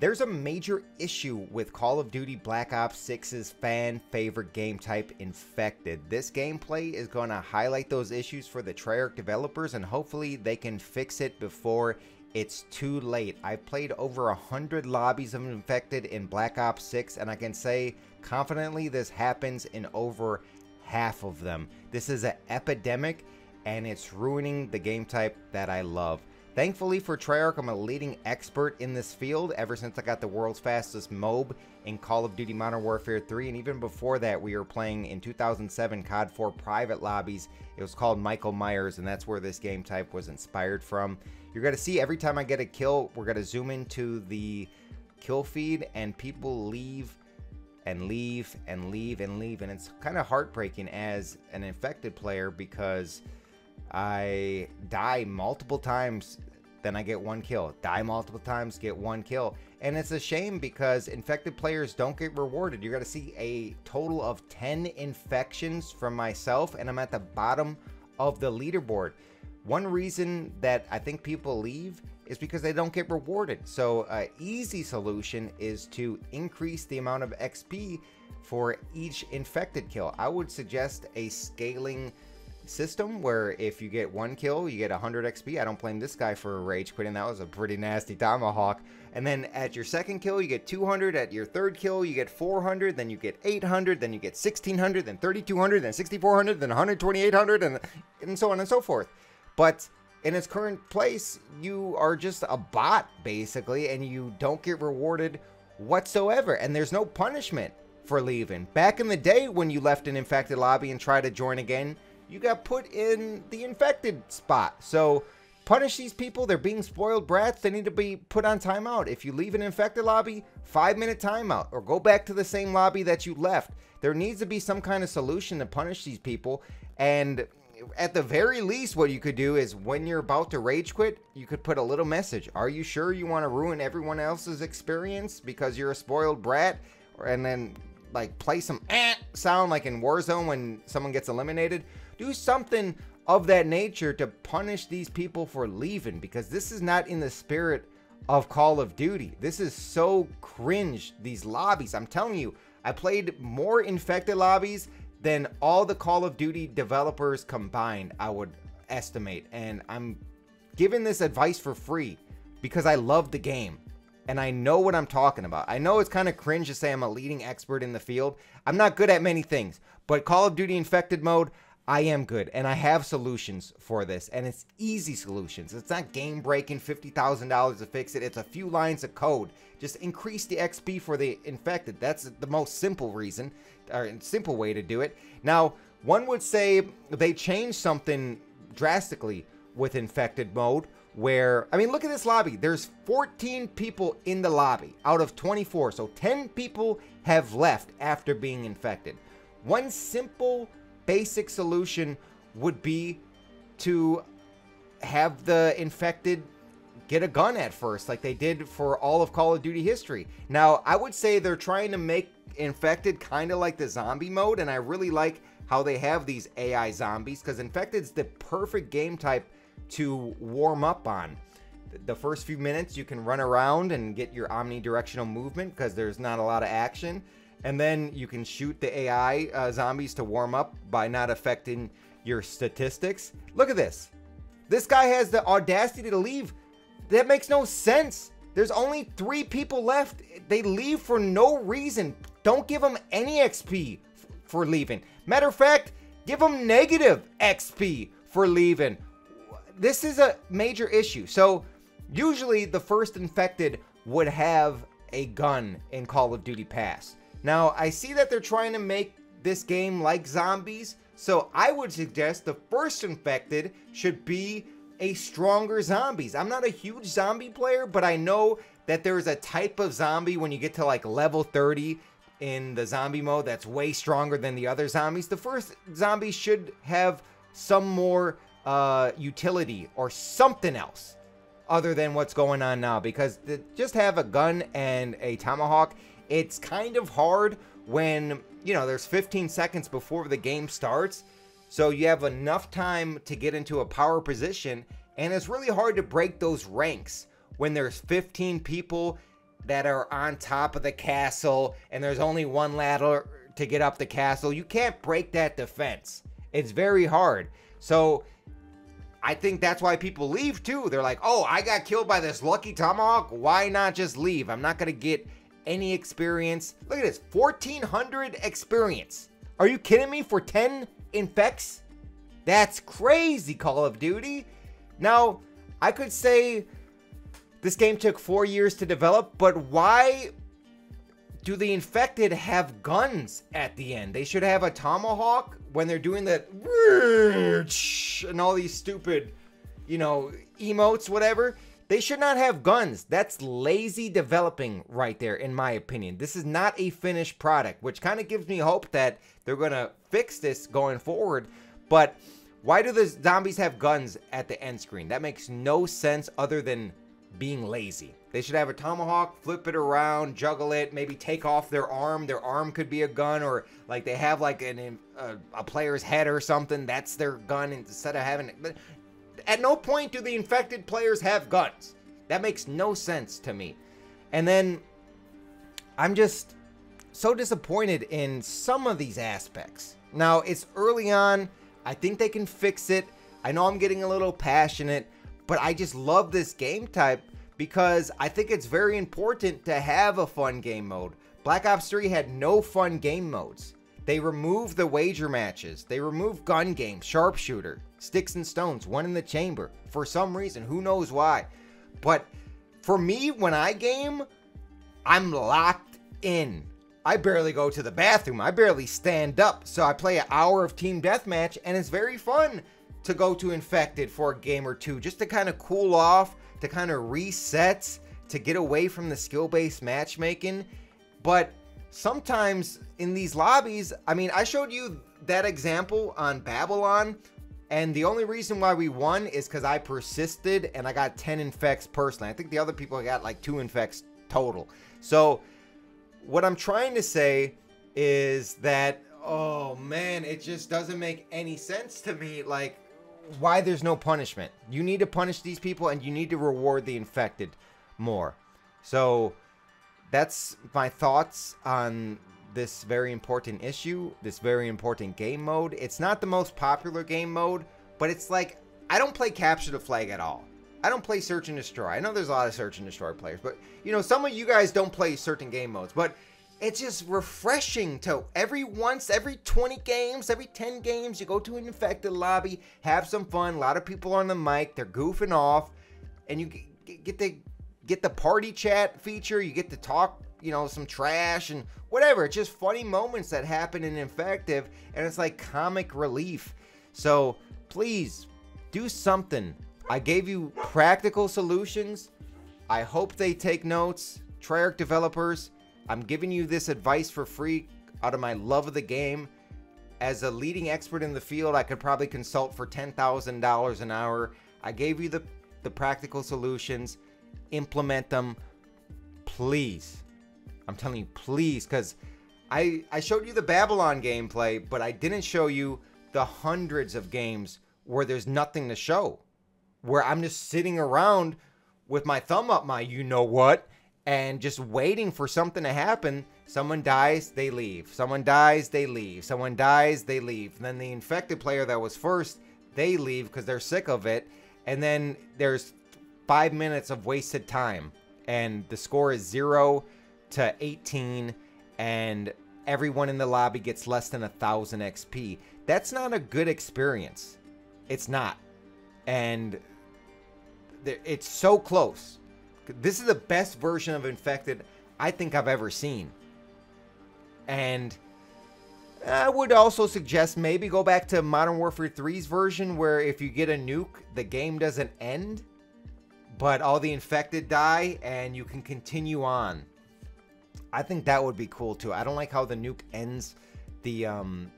There's a major issue with Call of Duty Black Ops 6's fan favorite game type, Infected. This gameplay is going to highlight those issues for the Treyarch developers and hopefully they can fix it before it's too late. I've played over 100 lobbies of Infected in Black Ops 6 and I can say confidently this happens in over half of them. This is an epidemic and it's ruining the game type that I love. Thankfully for Treyarch, I'm a leading expert in this field ever since I got the world's fastest MOAB in Call of Duty Modern Warfare 3. And even before that, we were playing in 2007 COD 4 private lobbies. It was called Michael Myers, and that's where this game type was inspired from. You're going to see every time I get a kill, we're going to zoom into the kill feed, and people leave and leave and leave and leave. And it's kind of heartbreaking as an infected player because I die multiple times, then I get one kill. Die multiple times, get one kill. And it's a shame because infected players don't get rewarded. You're going to see a total of 10 infections from myself, and I'm at the bottom of the leaderboard. One reason that I think people leave is because they don't get rewarded. So, an easy solution is to increase the amount of XP for each infected kill. I would suggest a scaling system where if you get one kill, you get 100 XP. I don't blame this guy for a rage quitting. That was a pretty nasty tomahawk. And then at your second kill, you get 200. At your third kill, you get 400. Then you get 800. Then you get 1600. Then 3200. Then 6400. Then 12800. And, and so on and so forth. But in its current place, you are just a bot, basically, and you don't get rewarded whatsoever. And there's no punishment for leaving. Back in the day when you left an infected lobby and tried to join again, you got put in the infected spot. So punish these people. They're being spoiled brats. They need to be put on timeout. If you leave an infected lobby, five minute timeout or go back to the same lobby that you left. There needs to be some kind of solution to punish these people. And at the very least, what you could do is when you're about to rage quit, you could put a little message. Are you sure you want to ruin everyone else's experience because you're a spoiled brat? And then like play some eh sound like in Warzone when someone gets eliminated. Do something of that nature to punish these people for leaving because this is not in the spirit of Call of Duty. This is so cringe, these lobbies. I'm telling you, I played more infected lobbies than all the Call of Duty developers combined, I would estimate. And I'm giving this advice for free because I love the game and I know what I'm talking about. I know it's kind of cringe to say I'm a leading expert in the field. I'm not good at many things, but Call of Duty Infected mode, I am good and I have solutions for this and it's easy solutions. It's not game breaking $50,000 to fix it. It's a few lines of code. Just increase the XP for the infected. That's the most simple reason or simple way to do it. Now, one would say they changed something drastically with infected mode where I mean look at this lobby there's 14 people in the lobby out of 24 so 10 people have left after being infected one simple basic solution would be to have the infected get a gun at first, like they did for all of Call of Duty history. Now, I would say they're trying to make infected kind of like the zombie mode, and I really like how they have these AI zombies because infected's the perfect game type to warm up on. The first few minutes, you can run around and get your omnidirectional movement because there's not a lot of action and then you can shoot the AI uh, zombies to warm up by not affecting your statistics. Look at this. This guy has the audacity to leave. That makes no sense. There's only three people left. They leave for no reason. Don't give them any XP for leaving. Matter of fact, give them negative XP for leaving. This is a major issue. So, usually the first infected would have a gun in Call of Duty Pass. Now, I see that they're trying to make this game like zombies, so I would suggest the first infected should be a stronger zombies. I'm not a huge zombie player, but I know that there's a type of zombie when you get to like level 30 in the zombie mode that's way stronger than the other zombies. The first zombie should have some more uh, utility or something else other than what's going on now because the, just have a gun and a tomahawk it's kind of hard when, you know, there's 15 seconds before the game starts. So you have enough time to get into a power position. And it's really hard to break those ranks when there's 15 people that are on top of the castle and there's only one ladder to get up the castle. You can't break that defense. It's very hard. So I think that's why people leave too. They're like, oh, I got killed by this lucky tomahawk. Why not just leave? I'm not going to get any experience. Look at this 1400 experience. Are you kidding me for 10 infects? That's crazy, Call of Duty. Now, I could say this game took four years to develop, but why do the infected have guns at the end? They should have a tomahawk when they're doing that and all these stupid, you know, emotes, whatever. They should not have guns. That's lazy developing right there, in my opinion. This is not a finished product, which kind of gives me hope that they're going to fix this going forward. But why do the zombies have guns at the end screen? That makes no sense other than being lazy. They should have a tomahawk, flip it around, juggle it, maybe take off their arm. Their arm could be a gun, or like they have like an, a, uh, a player's head or something. That's their gun instead of having it. But at no point do the infected players have guns. That makes no sense to me. And then I'm just so disappointed in some of these aspects. Now, it's early on. I think they can fix it. I know I'm getting a little passionate, but I just love this game type because I think it's very important to have a fun game mode. Black Ops 3 had no fun game modes. They remove the wager matches. They remove gun game, sharpshooter, sticks and stones, one in the chamber. For some reason, who knows why. But for me, when I game, I'm locked in. I barely go to the bathroom. I barely stand up. So I play an hour of team deathmatch, and it's very fun to go to infected for a game or two just to kind of cool off to kind of reset, to get away from the skill based matchmaking. But sometimes in these lobbies, I mean, I showed you that example on Babylon. And the only reason why we won is because I persisted and I got 10 infects personally. I think the other people got like two infects total. So, what I'm trying to say is that, oh man, it just doesn't make any sense to me. Like, why there's no punishment. You need to punish these people and you need to reward the infected more. So that's my thoughts on this very important issue, this very important game mode. It's not the most popular game mode, but it's like I don't play capture the flag at all. I don't play search and destroy. I know there's a lot of search and destroy players, but you know, some of you guys don't play certain game modes, but it's just refreshing to every once every 20 games every 10 games you go to an infected lobby have some fun a lot of people on the mic they're goofing off and you get the get the party chat feature you get to talk you know some trash and whatever it's just funny moments that happen in infective and it's like comic relief so please do something i gave you practical solutions i hope they take notes treyarch developers I'm giving you this advice for free out of my love of the game. As a leading expert in the field, I could probably consult for $10,000 an hour. I gave you the, the practical solutions. Implement them, please. I'm telling you, please, because I, I showed you the Babylon gameplay, but I didn't show you the hundreds of games where there's nothing to show. Where I'm just sitting around with my thumb up my you know what and just waiting for something to happen. Someone dies, they leave. Someone dies, they leave. Someone dies, they leave. And then the infected player that was first, they leave because they're sick of it. And then there's five minutes of wasted time. And the score is 0 to 18. And everyone in the lobby gets less than a thousand XP. That's not a good experience. It's not. And it's so close. This is the best version of Infected I think I've ever seen. And I would also suggest maybe go back to Modern Warfare 3's version where if you get a nuke, the game doesn't end, but all the infected die and you can continue on. I think that would be cool too. I don't like how the nuke ends the um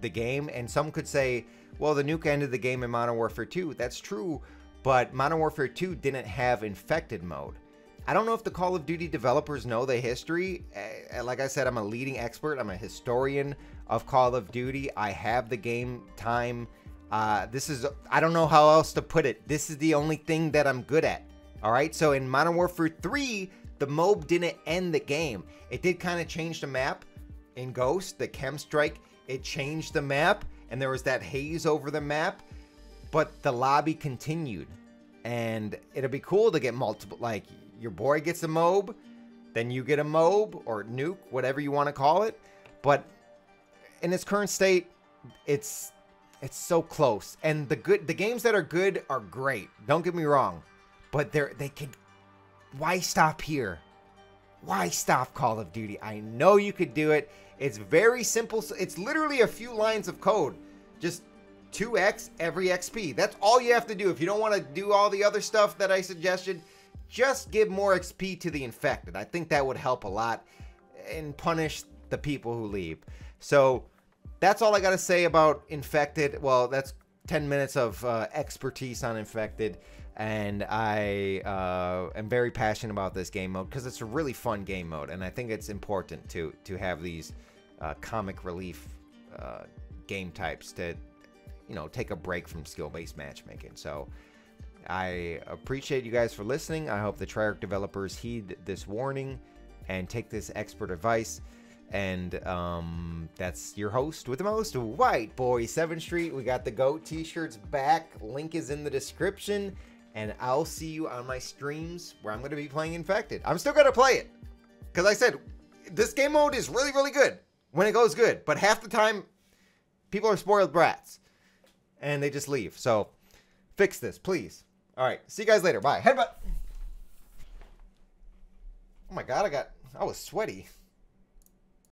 the game and some could say, well, the nuke ended the game in Modern Warfare 2. That's true, but Modern Warfare 2 didn't have infected mode. I don't know if the Call of Duty developers know the history. Uh, like I said, I'm a leading expert. I'm a historian of Call of Duty. I have the game time. Uh, this is, I don't know how else to put it. This is the only thing that I'm good at. All right. So in Modern Warfare 3, the MOAB didn't end the game. It did kind of change the map in Ghost, the KEM Strike. It changed the map, and there was that haze over the map, but the lobby continued. And it'll be cool to get multiple, like, your boy gets a MOAB, then you get a MOAB or nuke, whatever you want to call it. But in its current state, it's it's so close. And the good the games that are good are great. Don't get me wrong. But they're they could why stop here? Why stop Call of Duty? I know you could do it. It's very simple. It's literally a few lines of code. Just 2x every XP. That's all you have to do. If you don't want to do all the other stuff that I suggested, just give more XP to the infected. I think that would help a lot and punish the people who leave. So that's all I got to say about infected. Well, that's 10 minutes of uh, expertise on infected and I uh, am very passionate about this game mode because it's a really fun game mode, and I think it's important to to have these uh, comic relief uh, game types to you know take a break from skill-based matchmaking. So I appreciate you guys for listening. I hope the Treyarch developers heed this warning and take this expert advice. And um, that's your host with the most, White Boy 7th Street. We got the GOAT t shirts back. Link is in the description and I'll see you on my streams where I'm going to be playing Infected. I'm still going to play it because I said this game mode is really, really good when it goes good, but half the time people are spoiled brats and they just leave. So fix this, please. All right, see you guys later. Bye. Headbutt. Oh my god, I got I was sweaty.